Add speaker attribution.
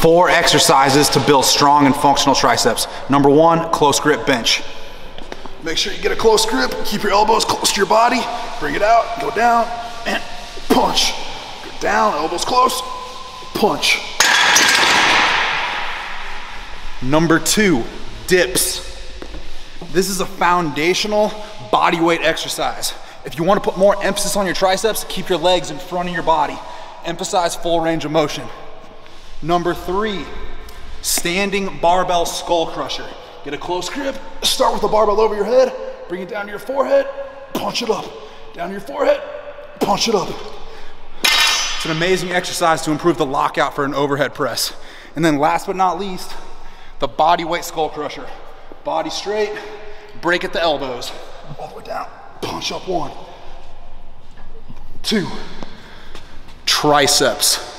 Speaker 1: Four exercises to build strong and functional triceps. Number one, close grip bench. Make sure you get a close grip, keep your elbows close to your body, bring it out, go down, and punch. Go down, elbows close, punch. Number two, dips. This is a foundational body weight exercise. If you want to put more emphasis on your triceps, keep your legs in front of your body. Emphasize full range of motion. Number three, standing barbell skull crusher. Get a close grip, start with the barbell over your head, bring it down to your forehead, punch it up. Down to your forehead, punch it up. It's an amazing exercise to improve the lockout for an overhead press. And then last but not least, the body weight skull crusher. Body straight, break at the elbows. All the way down, punch up one, two, triceps.